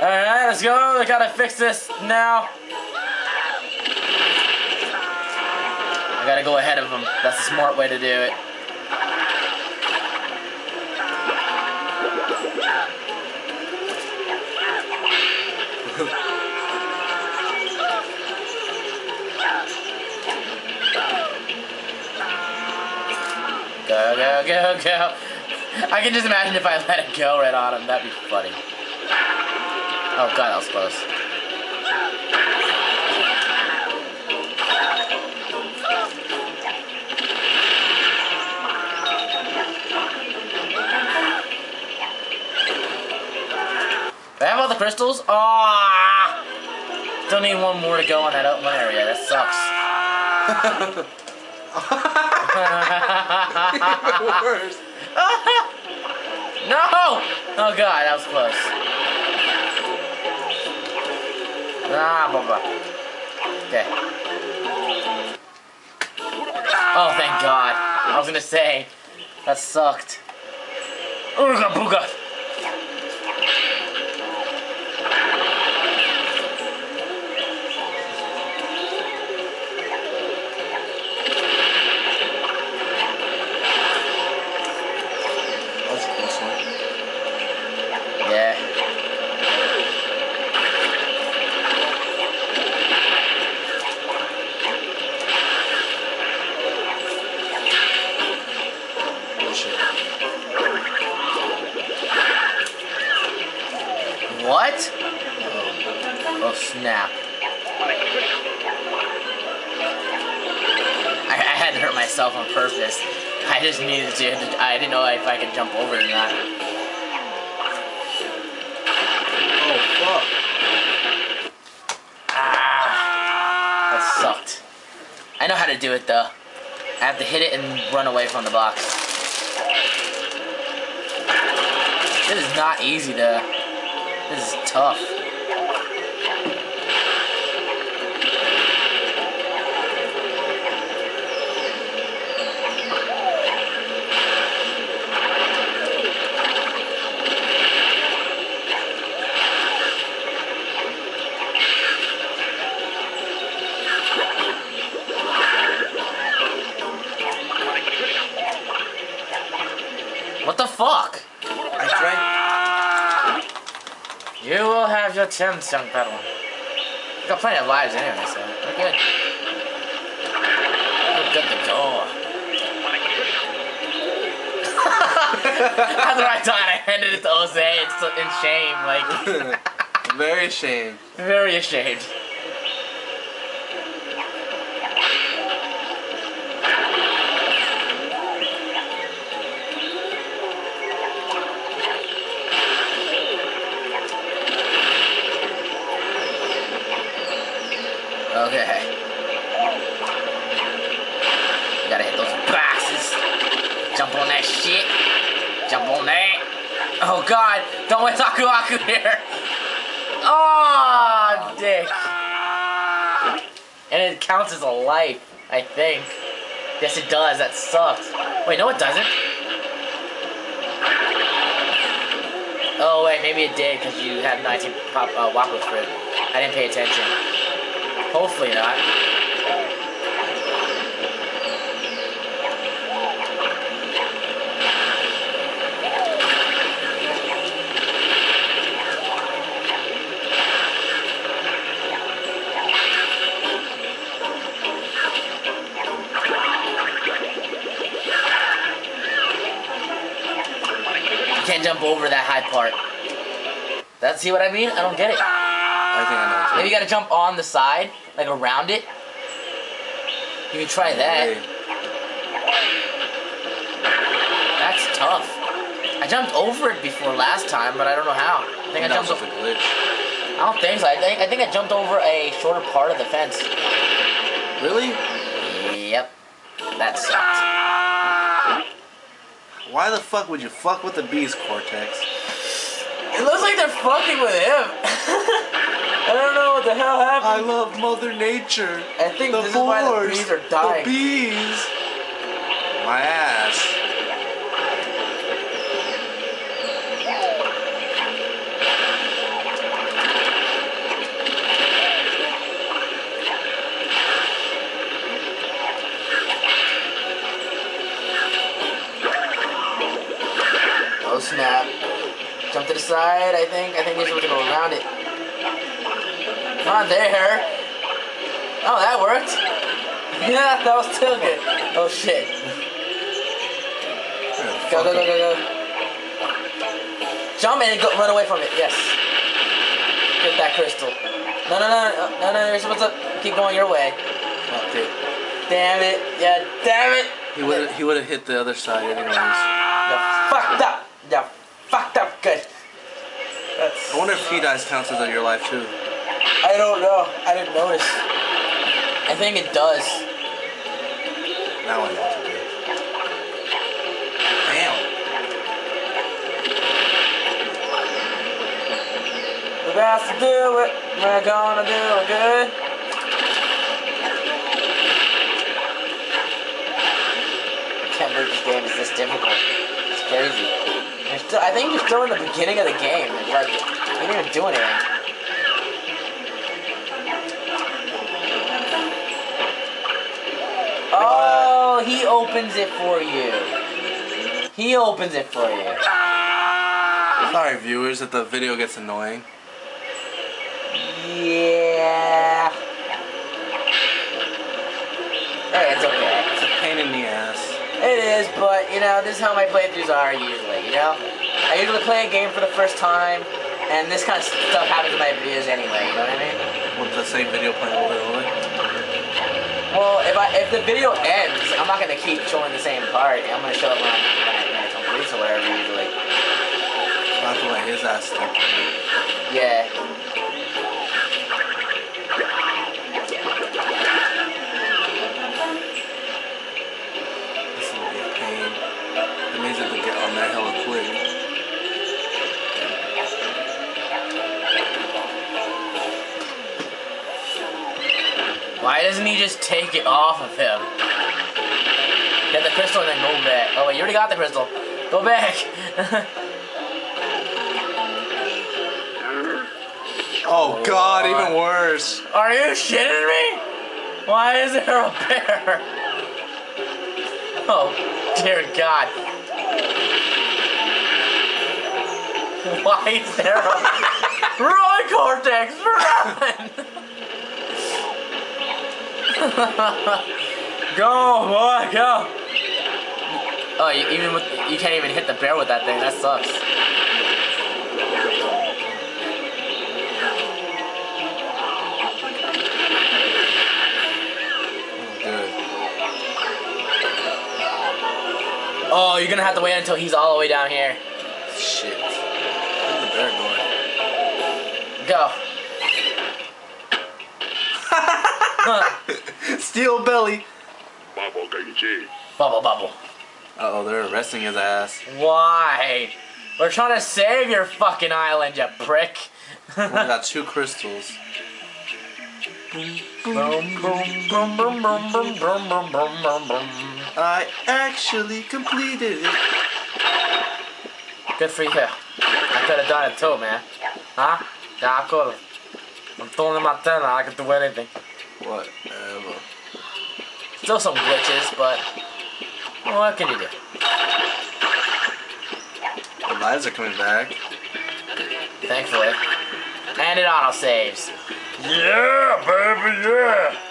Alright, let's go. We gotta fix this now. I gotta go ahead of him. That's a smart way to do it. Go, go, go, go. I can just imagine if I let it go right on him. That'd be funny. Oh god, that was close. Do I have all the crystals? Ah! Still need one more to go on that open area. That sucks. Worse. no! Oh god, that was close. Ah, blah. Okay. Oh, thank god. I was gonna say, that sucked. Ooga booga. That's a close one. What? Oh, oh snap. I, I had to hurt myself on purpose. I just needed to. I didn't know if I could jump over or not. Oh, fuck. Ah, that sucked. I know how to do it though. I have to hit it and run away from the box. This is not easy though. This is tough. What the fuck? I tried. You will have your chance, young Padawan. You got plenty of lives anyway, so we're good. We're good to go. After I died, I handed it to Jose. It's in shame, like Very ashamed. very ashamed. Okay. Gotta hit those boxes. Jump on that shit. Jump on that. Oh god, don't let Aku Aku here. Oh, dick. And it counts as a life, I think. Yes, it does. That sucks. Wait, no, it doesn't. Oh, wait, maybe it did because you had 19 pop, uh. I didn't pay attention. Hopefully not. You can't jump over that high part. That's see what I mean? I don't get it. I think I know. what Maybe you gotta jump on the side, like around it. You can try that. That's tough. I jumped over it before last time, but I don't know how. I think I jumped. was o- a glitch. I don't think so. I think I think I jumped over a shorter part of the fence. Really? Yep. That sucked. Why the fuck would you fuck with the bees, Cortex? It looks like they're fucking with him. I don't know what the hell happened. I love Mother Nature. I think the this forest, is why the bees are dying. The bees. My ass. Oh snap. Jump to the side, I think. I think he's going to go around it. Not there. Oh, that worked. Yeah, that was still good. Oh shit. Go, go, go, go, go. Jump and go, run away from it. Yes. Get that crystal. No, no, no, no, no, no. You're supposed to keep going your way. Damn it. Yeah, damn it. He would he would have hit the other side anyways. You fucked up. You fucked up good. That's. I wonder if he dies counts as your life too. I don't know. I didn't notice. I think it does. Now I know what to do. Damn. We got to do it. We're gonna do it good. I can't believe this game is this difficult. It's crazy. Still, I think you're still in the beginning of the game. Like, you didn't even do anything. He opens it for you. He opens it for you. Sorry viewers if the video gets annoying. Yeah. Hey, it's okay. It's a pain in the ass. It is, but you know, this is how my playthroughs are usually, you know? I usually play a game for the first time, and this kind of stuff happens in my videos anyway, you know what I mean? With the same video playing over and over. Well, if I if the video ends, I'm not gonna keep showing the same part. I'm gonna show it when, I, when, I, when it completes or whatever usually. So I have to let his ass it. Yeah. This will be a pain. It means I have to get on that hella quick. Why doesn't he just take it off of him? Get the crystal and then go back. Oh wait, you already got the crystal. Go back. Oh god, even worse. Are you shitting me? Why is there a bear? Oh, dear God. Why is there a... Roy Cortex, run! go, boy, go! Oh, you, even with, you can't even hit the bear with that thing. That sucks. Oh. Oh, you're gonna have to wait until he's all the way down here. Shit. Where's the bear going? Go. Steel belly. Bubble, bubble. bubble. Uh oh, they're arresting his ass. Why? We're trying to save your fucking island, you prick. We got two crystals. I actually completed it. Good for you. I could have done it too, man. Huh? Yeah, I could have. I'm throwing in my ten. I can do anything. Whatever. Still some glitches, but what can you do? The lives are coming back. Thankfully. And it auto saves. Yeah, baby, yeah.